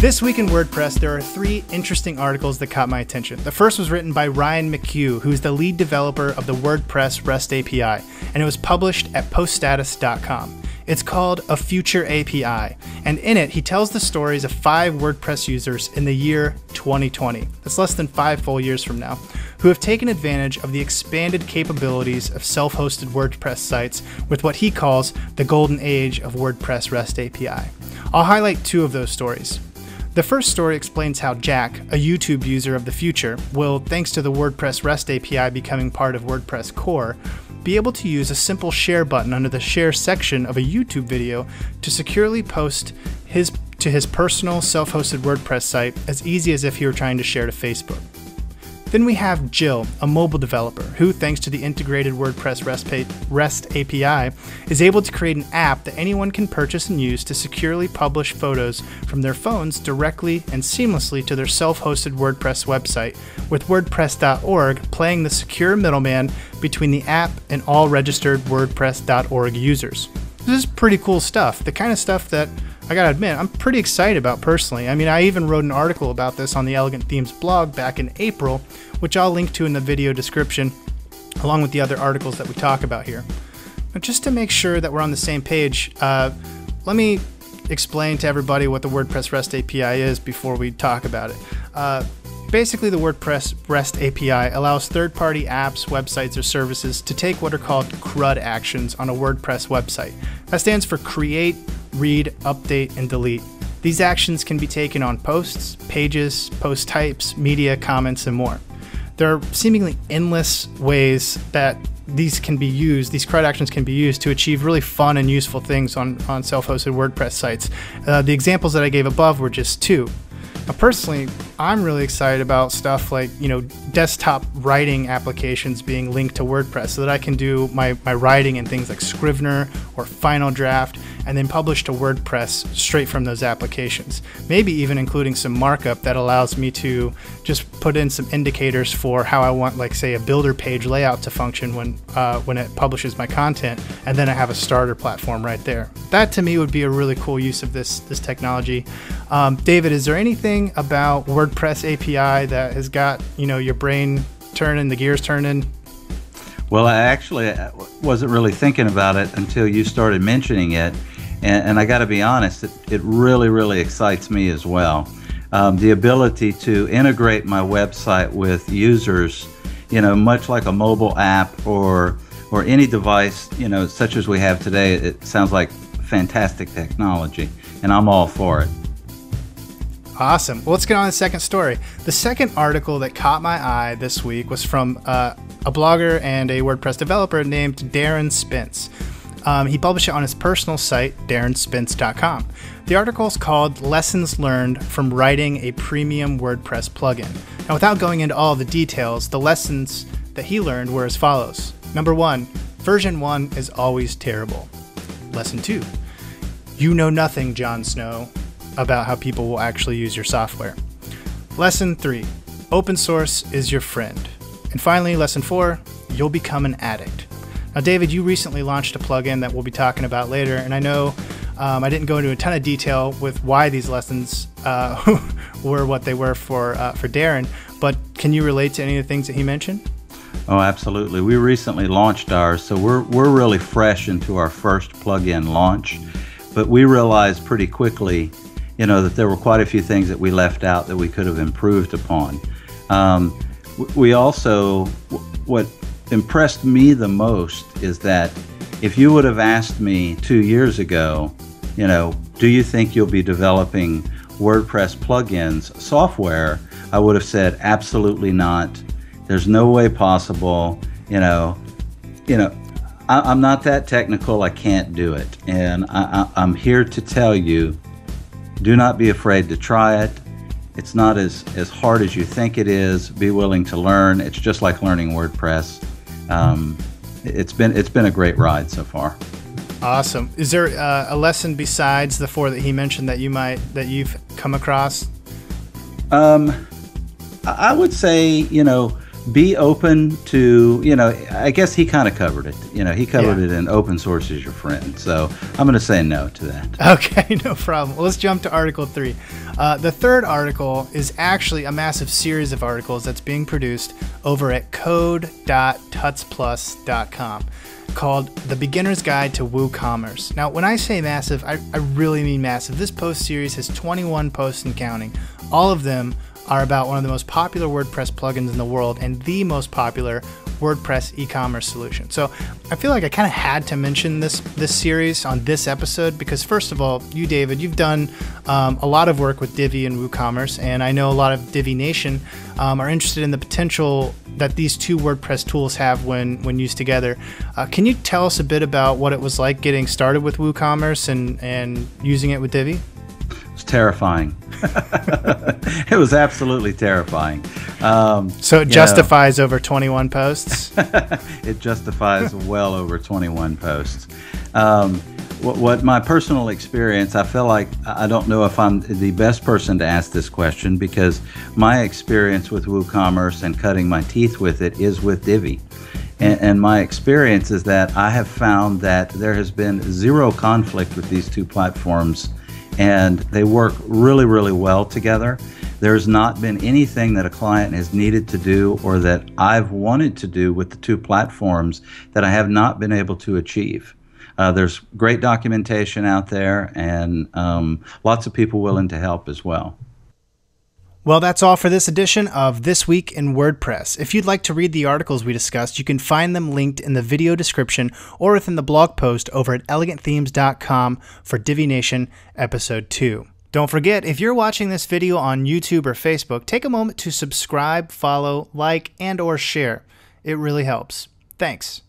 This week in WordPress, there are three interesting articles that caught my attention. The first was written by Ryan McCue, who's the lead developer of the WordPress REST API, and it was published at poststatus.com. It's called A Future API, and in it, he tells the stories of five WordPress users in the year 2020. That's less than five full years from now, who have taken advantage of the expanded capabilities of self hosted WordPress sites with what he calls the golden age of WordPress REST API. I'll highlight two of those stories. The first story explains how Jack, a YouTube user of the future, will, thanks to the WordPress REST API becoming part of WordPress core, be able to use a simple share button under the share section of a YouTube video to securely post his to his personal self-hosted WordPress site as easy as if he were trying to share to Facebook. Then we have Jill, a mobile developer, who, thanks to the integrated WordPress REST API, is able to create an app that anyone can purchase and use to securely publish photos from their phones directly and seamlessly to their self hosted WordPress website, with WordPress.org playing the secure middleman between the app and all registered WordPress.org users. This is pretty cool stuff, the kind of stuff that I gotta admit, I'm pretty excited about personally. I mean, I even wrote an article about this on the Elegant Themes blog back in April, which I'll link to in the video description, along with the other articles that we talk about here. But just to make sure that we're on the same page, uh, let me explain to everybody what the WordPress REST API is before we talk about it. Uh, Basically, the WordPress REST API allows third party apps, websites, or services to take what are called CRUD actions on a WordPress website. That stands for create, read, update, and delete. These actions can be taken on posts, pages, post types, media, comments, and more. There are seemingly endless ways that these can be used, these CRUD actions can be used to achieve really fun and useful things on, on self hosted WordPress sites. Uh, the examples that I gave above were just two. Now, personally, I'm really excited about stuff like, you know, desktop writing applications being linked to WordPress so that I can do my, my writing and things like Scrivener or Final Draft and then publish to WordPress straight from those applications. Maybe even including some markup that allows me to just put in some indicators for how I want, like say, a builder page layout to function when uh, when it publishes my content, and then I have a starter platform right there. That to me would be a really cool use of this this technology. Um, David, is there anything about WordPress API that has got you know your brain turning, the gears turning? Well, I actually wasn't really thinking about it until you started mentioning it. And, and I got to be honest, it, it really, really excites me as well. Um, the ability to integrate my website with users, you know, much like a mobile app or or any device, you know, such as we have today, it sounds like fantastic technology, and I'm all for it. Awesome. Well, let's get on to the second story. The second article that caught my eye this week was from uh, a blogger and a WordPress developer named Darren Spence. Um, he published it on his personal site, darrenspence.com. The article is called Lessons Learned from Writing a Premium WordPress Plugin. Now, without going into all the details, the lessons that he learned were as follows Number one, version one is always terrible. Lesson two, you know nothing, Jon Snow, about how people will actually use your software. Lesson three, open source is your friend. And finally, lesson four, you'll become an addict. Now, David, you recently launched a plugin that we'll be talking about later, and I know um, I didn't go into a ton of detail with why these lessons uh, were what they were for uh, for Darren, but can you relate to any of the things that he mentioned? Oh, absolutely. We recently launched ours, so we're we're really fresh into our first plugin launch, but we realized pretty quickly, you know, that there were quite a few things that we left out that we could have improved upon. Um, we also what impressed me the most is that if you would have asked me two years ago, you know, do you think you'll be developing WordPress plugins software? I would have said absolutely not. There's no way possible. You know, you know, I, am not that technical. I can't do it, and I, I, I'm here to tell you: do not be afraid to try it. It's not as, as hard as you think it is. Be willing to learn. It's just like learning WordPress um, it's been it's been a great ride so far. Awesome. Is there uh, a lesson besides the four that he mentioned that you might that you've come across? Um, I would say you know be open to, you know, I guess he kind of covered it. You know, he covered Yeah. it in open source is your friend. So I'm going to say no to that. Okay, no problem. Well, let's jump to Article 3. Uh, the third article is actually a massive series of articles that's being produced over at code.tutsplus.com called The Beginner's Guide to WooCommerce. Now, when I say massive, I, I really mean massive. This post series has 21 posts and counting. All of them are about one of the most popular WordPress plugins in the world and the most popular WordPress e-commerce solution. So I feel like I kind of had to mention this this series on this episode because first of all, you David, you've done um, a lot of work with Divi and WooCommerce, and I know a lot of Divi Nation um, are interested in the potential that these two WordPress tools have when when used together. Uh, can you tell us a bit about what it was like getting started with WooCommerce and and using it with Divi? It's terrifying. it was absolutely terrifying. Um, So it you know, justifies over 21 posts. it justifies well over 21 posts. Um, what, what my personal experience, I feel like I don't know if I'm the best person to ask this question because my experience with WooCommerce and cutting my teeth with it is with Divi. And, and my experience is that I have found that there has been zero conflict with these two platforms and they work really, really well together. There's not been anything that a client has needed to do or that I've wanted to do with the two platforms that I have not been able to achieve. Uh, there's great documentation out there and um, lots of people willing to help as well. Well, that's all for this edition of This Week in WordPress. If you'd like to read the articles we discussed, you can find them linked in the video description or within the blog post over at elegantthemes.com for Divi Nation Episode 2. Don't forget, if you're watching this video on YouTube or Facebook, take a moment to subscribe, follow, like, and or share. It really helps. Thanks.